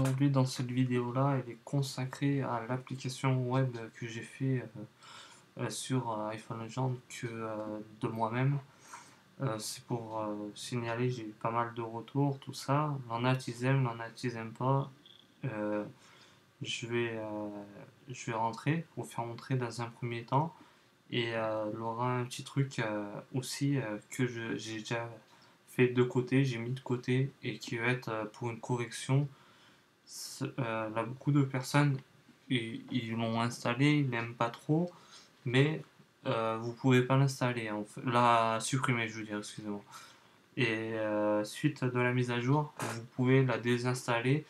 Aujourd'hui, dans cette vidéo-là, elle est consacrée à l'application web que j'ai fait euh, euh, sur euh, iPhone Legend que de moi-même. c'est pour signaler, j'ai eu pas mal de retours, tout ça. L'en a qui aiment, l'en a qui n'aiment pas. je, vais, je vais rentrer pour faire montrer dans un premier temps. Et il aura un petit truc aussi que j'ai déjà fait de côté, j'ai mis de côté et qui va être pour une correction euh, beaucoup de personnes, ils, l'ont installé, ils n'aiment pas trop, mais euh, vous pouvez pas l'installer, en fait. la supprimer, je veux dire, excusez-moi. Et euh, suite de la mise à jour, vous pouvez la désinstaller.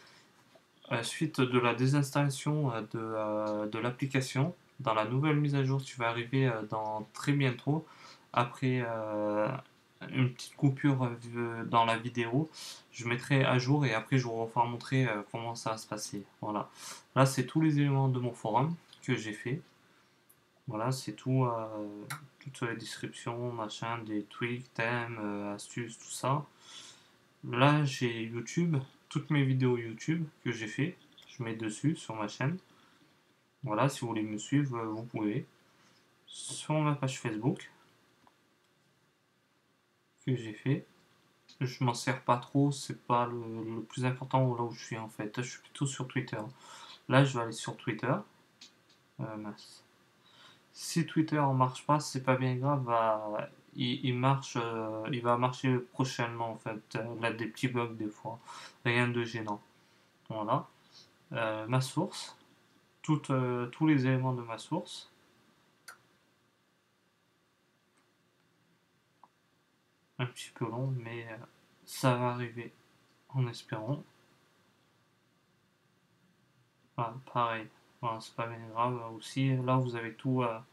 suite de la désinstallation de, de l'application, dans la nouvelle mise à jour qui va arriver dans très bientôt, après une petite coupure euh, dans la vidéo. Je mettrai à jour et après je vous montrer euh, comment ça va se passer. Voilà. Là, c'est tous les éléments de mon forum que j'ai fait. Voilà, c'est tout, euh, toutes les descriptions, machin, des tweaks, thèmes, astuces, tout ça. Là, j'ai YouTube, toutes mes vidéos YouTube que j'ai fait. Je mets dessus sur ma chaîne. Voilà, si vous voulez me suivre, vous pouvez. Sur ma page Facebook, j'ai fait. Je m'en sers pas trop, c'est pas le, plus important là où je suis en fait. Je suis plutôt sur Twitter. Là, je vais aller sur Twitter. Euh, si Twitter en marche pas, c'est pas bien grave. Va, il, marche, euh, il va marcher prochainement en fait. Là, des petits bugs des fois, rien de gênant. Voilà. Euh, ma source, tous les éléments de ma source. Un petit peu long, mais euh, ça va arriver en espérant. pareil, c'est pas bien grave aussi. Là, vous avez tout à,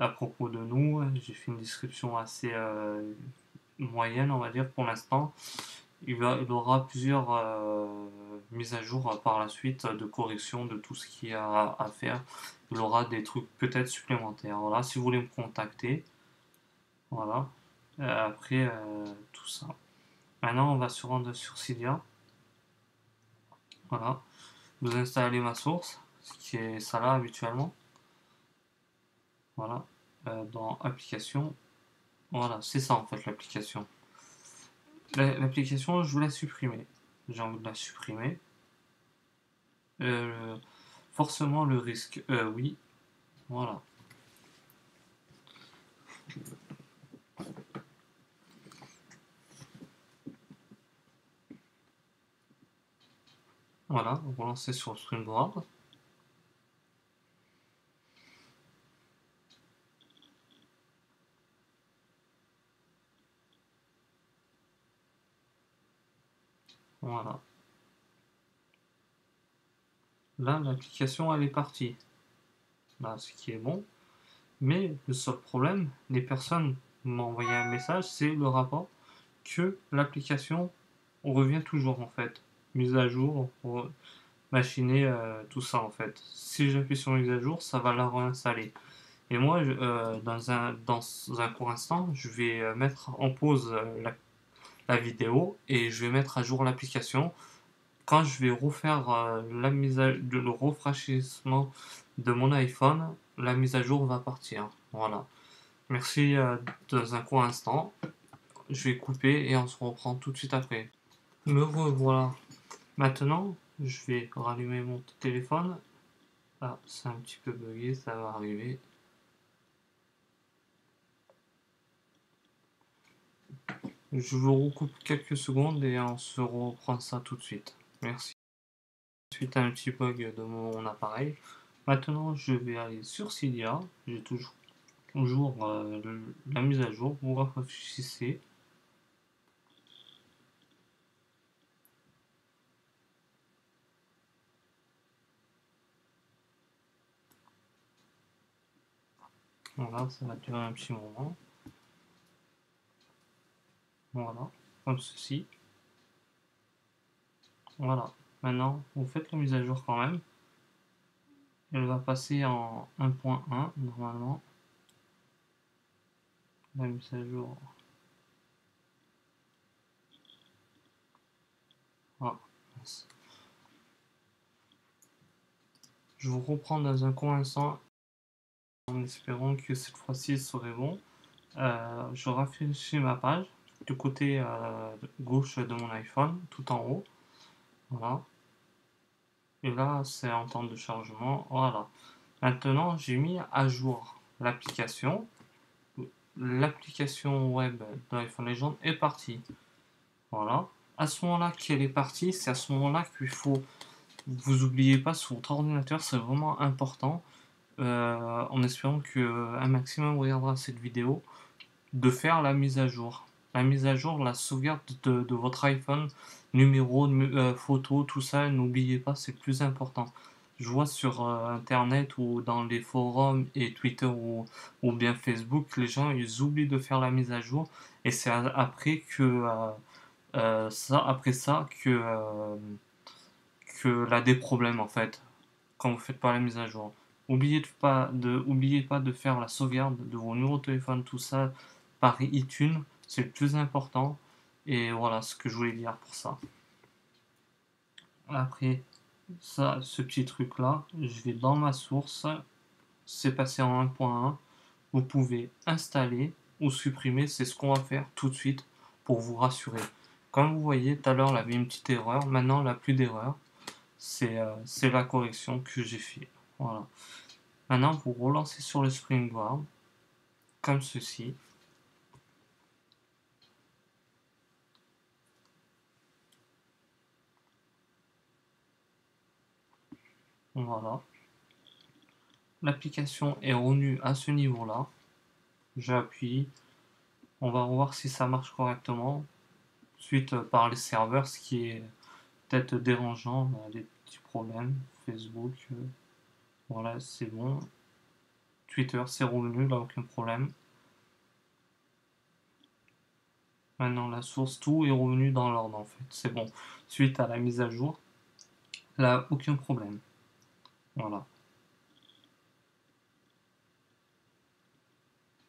à propos de nous. J'ai fait une description assez euh, moyenne, on va dire, pour l'instant. Il, va, il aura plusieurs euh, mises à jour par la suite de correction de tout ce qu'il y a à, faire. Il aura des trucs peut-être supplémentaires. Voilà, si vous voulez me contacter, voilà, euh, après euh, tout ça. Maintenant, on va se rendre sur Cydia. Voilà. Vous installez ma source, ce qui est ça là habituellement. Voilà. Euh, dans application. Voilà, c'est ça en fait l'application. L'application, je voulais supprimer. J'ai envie de la supprimer. forcément, le risque, oui. Voilà. Voilà, on va lancer sur Springboard. Voilà. Là, l'application, elle est partie. Là, ce qui est bon. Mais le seul problème, les personnes m'ont envoyé un message, c'est le rapport que l'application revient toujours en fait mise à jour pour machiner euh, tout ça en fait. Si j'appuie sur mise à jour, ça va la réinstaller. Et moi, euh, dans, un, dans un court instant, je vais euh, mettre en pause la, la, vidéo et je vais mettre à jour l'application. Quand je vais refaire la mise à, le rafraîchissement de mon iPhone, la mise à jour va partir. Voilà. Merci dans un court instant. Je vais couper et on se reprend tout de suite après. Me revoilà. Maintenant, je vais rallumer mon téléphone. Ah, c'est un petit peu bugué, ça va arriver. Je vous recoupe quelques secondes et on se reprend ça tout de suite. Merci. Suite à un petit bug de mon appareil. Maintenant, je vais aller sur Cydia. J'ai toujours, toujours euh, la mise à jour. Vous rafraîchissez. Voilà, ça va durer un petit moment. Voilà, comme ceci. Voilà, maintenant vous faites la mise à jour quand même. Elle va passer en 1.1 normalement. La mise à jour. Je vous reprends dans un coin instant en espérant que cette fois-ci serait bon. Euh, je rafraîchis ma page du côté euh, gauche de mon iPhone, tout en haut. Voilà. Et là, c'est en temps de chargement. Voilà. Maintenant, j'ai mis à jour l'application. L'application web d'iPhone Legend est partie. Voilà. À ce moment-là qu'elle est partie, c'est à ce moment-là qu'il faut. Vous oubliez pas sur votre ordinateur, c'est vraiment important. Euh, en espérant que un maximum regardera cette vidéo, de faire la mise à jour. La mise à jour, la sauvegarde de, votre iPhone, numéro, euh, photo, tout ça, n'oubliez pas, c'est plus important. Je vois sur euh, internet ou dans les forums et Twitter ou, bien Facebook, les gens ils oublient de faire la mise à jour et c'est après ça, que que des problèmes en fait quand vous faites pas la mise à jour. Oubliez pas de, faire la sauvegarde de vos numéros de téléphone, tout ça par iTunes, c'est le plus important. Et voilà ce que je voulais dire pour ça. Après ça, ce petit truc là, je vais dans ma source, c'est passé en 1.1. Vous pouvez installer ou supprimer, c'est ce qu'on va faire tout de suite pour vous rassurer. Comme vous voyez, tout à l'heure, il avait une petite erreur, maintenant, il plus d'erreur. Euh, c'est la correction que j'ai fait. Voilà. Maintenant, vous relancez sur le Springboard, comme ceci. Voilà. L'application est revenue à ce niveau-là. J'appuie. On va voir si ça marche correctement. Suite par les serveurs, ce qui est peut-être dérangeant, des petits problèmes. Facebook. Voilà, c'est bon. Twitter, c'est revenu, là, aucun problème. Maintenant, la source, tout est revenu dans l'ordre, en fait. C'est bon. Suite à la mise à jour, là, aucun problème. Voilà.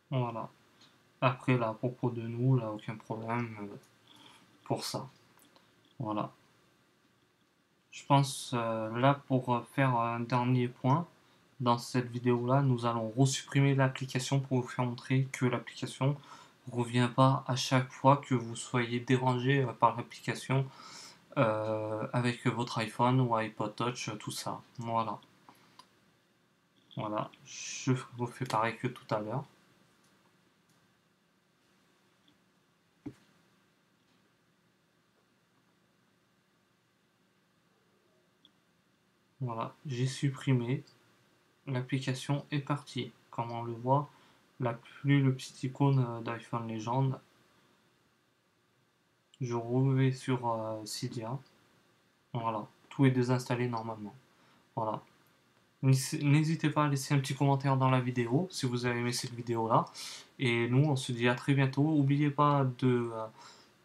Voilà. Après, là, à propos de nous, là, aucun problème euh, pour ça. Voilà. Je pense euh, là pour faire un dernier point dans cette vidéo là nous allons resupprimer l'application pour vous faire montrer que l'application revient pas à chaque fois que vous soyez dérangé euh, par l'application euh, avec votre iPhone ou iPod Touch tout ça. Voilà. Voilà. Je vous fais pareil que tout à l'heure Voilà, j'ai supprimé. L'application est partie. Comme on le voit, la plus le petit icône euh, d'iPhone Legend. Je reviens sur euh, Cydia. Voilà, tout est désinstallé normalement. Voilà. N'hésitez pas à laisser un petit commentaire dans la vidéo si vous avez aimé cette vidéo là. Et nous, on se dit à très bientôt. N'oubliez pas de... Euh,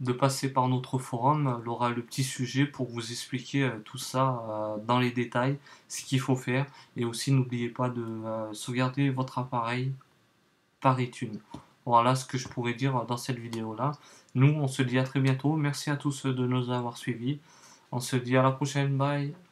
de passer par notre forum. Elle aura le petit sujet pour vous expliquer euh, tout ça euh, dans les détails, ce qu'il faut faire. Et aussi, n'oubliez pas de euh, sauvegarder votre appareil par iTunes. Voilà ce que je pourrais dire dans cette vidéo-là. Nous, on se dit à très bientôt. Merci à tous de nous avoir suivis. On se dit à la prochaine. Bye.